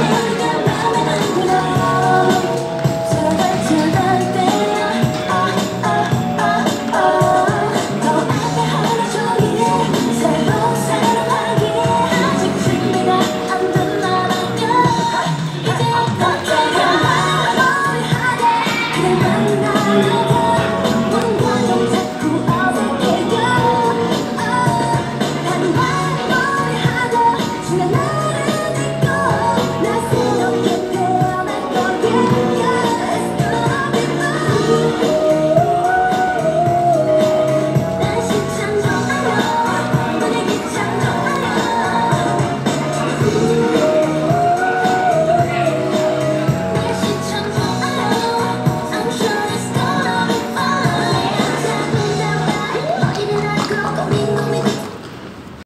감사합니다.